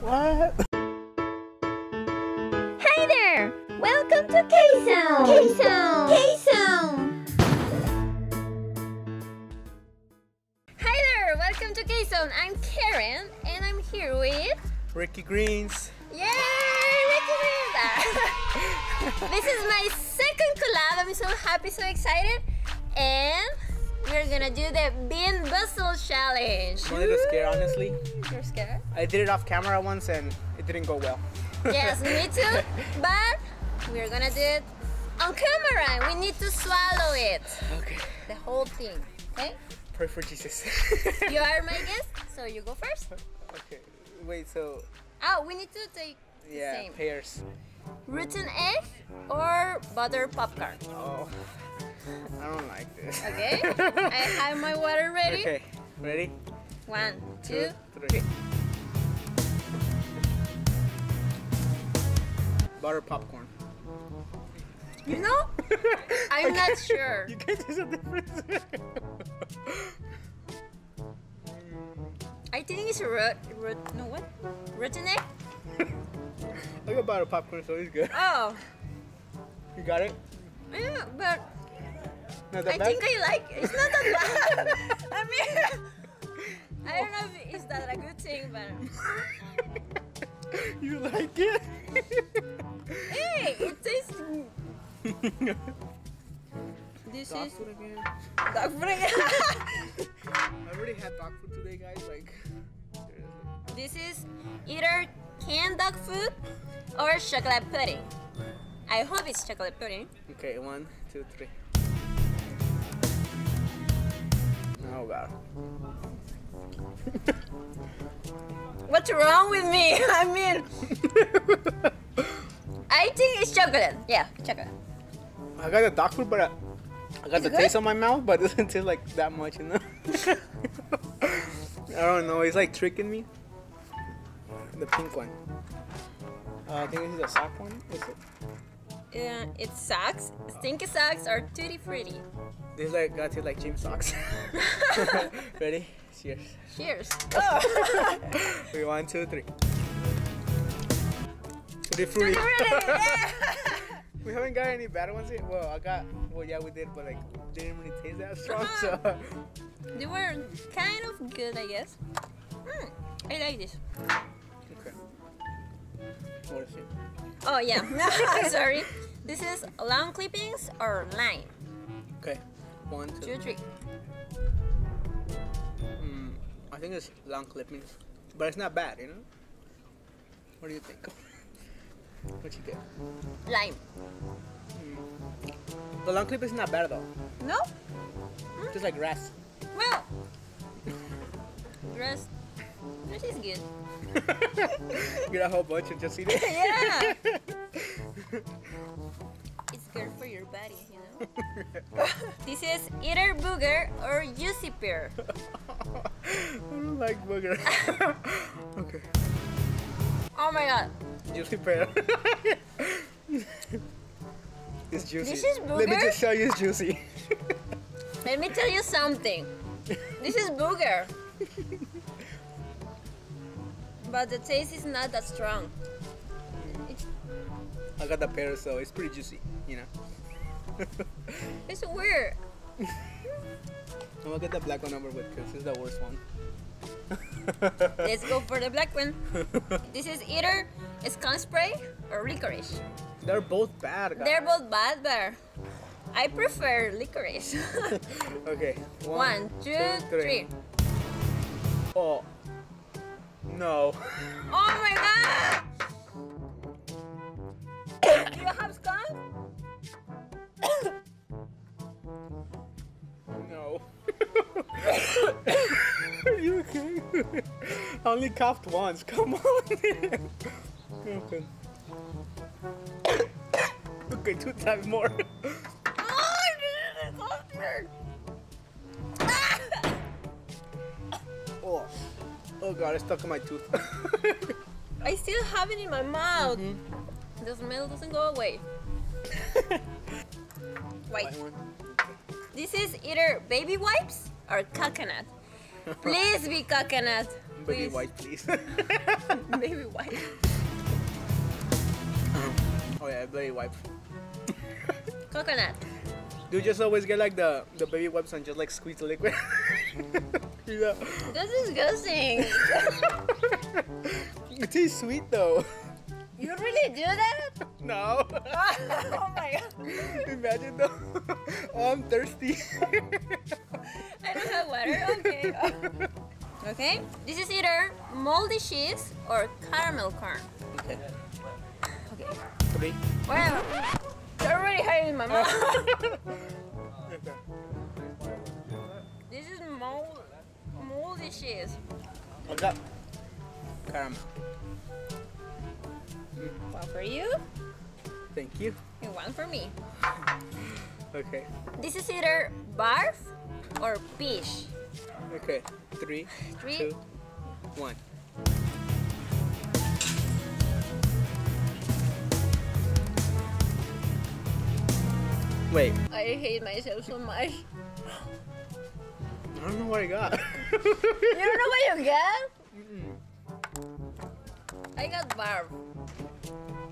What? Hi there! Welcome to K-Zone! K-Zone! K-Zone! Hi there! Welcome to K-Zone. I'm Karen and I'm here with... Ricky Greens. Yay! Ricky Greens! this is my second collab. I'm so happy, so excited. And we're gonna do the Bean Boozled Challenge. I'm a little scared, honestly. You're scared? I did it off camera once and it didn't go well. Yes, me too. But we're gonna do it on camera. We need to swallow it. Okay. The whole thing. Okay? Pray for Jesus. You are my guest, so you go first. okay. Wait, so Oh, we need to take yeah, Same. pears. rotten egg or butter popcorn. Oh, I don't like this. Okay? I have my water ready. Okay. Ready? One, two. three. Butter popcorn. You know? I'm not sure. You can't taste the difference. I think it's rot, rot, no what? Rotten egg? I got butter popcorn, so it's good. Oh, You got it? yeah, but Not that I bad? think I like it. It's not that bad. I mean, I don't know if it's that a good thing, but you like it? hey, it tastes. This Dog is food again. dog food again. I already had dog food today, guys. Like. This is either canned dog food or chocolate pudding. I hope it's chocolate pudding. Okay, one, two, three. Oh god. What's wrong with me? I mean, I think it's chocolate. Yeah, chocolate. I got the dog food, but I, I got Is the taste on my mouth, but it doesn't taste like that much, you know? I don't know. It's like tricking me. The pink one. Uh, I think this is a soft one. Is it? Uh, it's socks. Stinky socks are tutti frutti. This is like got to like gym socks. Ready? Cheers. Cheers. Oh. Okay, one, two, three. Tutti frutti. Yeah. We haven't got any bad ones yet. Well, I got. Well, yeah, we did, but like didn't really taste that strong. So They were kind of good, I guess. Hmm, I like this. okay. What is it? Oh yeah, sorry. This is lawn clippings or lime. Okay, one, two. Two. Mm, I think it's lawn clippings, but it's not bad, you know. What do you think? What you get? Lime. The long clip is not bad though. No? Just like grass. Well, grass, This is good. Get a whole bunch and just eat it. Yeah. This is either booger or juicy pear. I don't like booger. okay. Oh my god. Juicy pear. it's juicy. This is Let me just show you it's juicy. Let me tell you something. This is booger. But the taste is not that strong. I got the pear, so it's pretty juicy, you know. it's weird. I'm gonna get the black one over with because it's the worst one. Let's go for the black one. This is either skunk spray or licorice. They're both bad, guys. They're both bad, but I prefer licorice. Okay. One, two, three. Oh. No. Oh my god! I only coughed once. Come on. okay. okay, two times more. Oh, this is disgusting. oh. Oh god, it's stuck in my tooth. I still have it in my mouth. Mm-hmm. The smell doesn't go away. Wait, this is either baby wipes or coconut. Please be coconut. Baby Please. white, please. Baby white. oh yeah, baby wipe. Coconut. Do you just always get like the the baby wipes and just like squeeze the liquid? yeah. That's disgusting. It tastes sweet though. you really do that? No. oh my god. Imagine though. Oh, I'm thirsty. I don't have water. Okay. Okay. This is either moldy cheese or caramel corn. okay. Okay. Three. Wow. It's already hiding my mouth. This is mold, moldy cheese. I got caramel. One for you Thank you. and one for me. Okay. This is either barf or fish. Okay. Three, Three. two, one. Wait, I hate myself so much. I don't know what I got. You don't know what you get? Mm-mm. I got barf.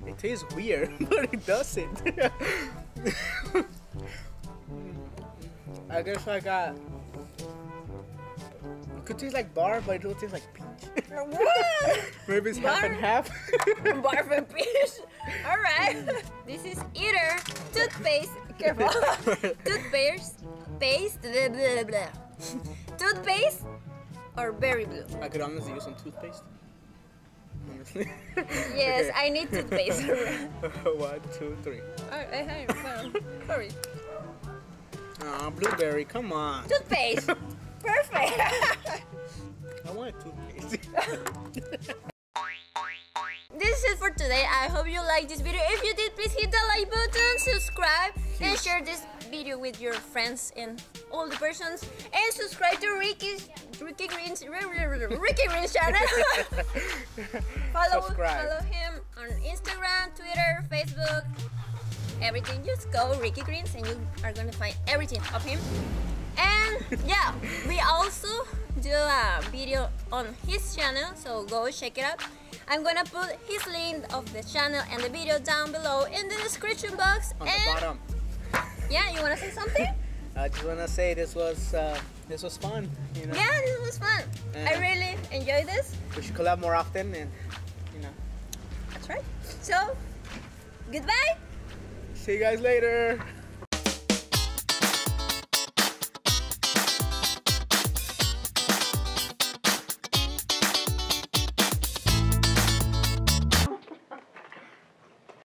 It tastes weird, but it doesn't. I guess I got. It could taste like bar, but it will taste like peach. What? Maybe it's half and half. barf and peach. Alright. This is either toothpaste. Careful. toothpaste. Paste. Blah, blah, blah. Toothpaste or berry blue. I could honestly use some toothpaste. Honestly. Yes, Okay. I need toothpaste. One, two, three. I, I have well, sorry. Aw, blueberry, come on. Toothpaste. Perfect. I want toothpaste. this is it for today. I hope you liked this video. If you did, please hit the like button, subscribe, and share this video with your friends and all the persons. And subscribe to Ricky's Ricky Green's Ricky Green's channel. follow Subscribe. follow him on Instagram, Twitter, Facebook, everything. Just go Ricky Greens and you are gonna find everything of him. And yeah, we also do a video on his channel, so go check it out. I'm gonna put his link of the channel and the video down below in the description box. On the bottom. yeah, you wanna say something? I just wanna say this was uh, this was fun. You know, yeah, this was fun. I really enjoyed this. we should collab more often, and you know, That's right. So, goodbye. see you guys later.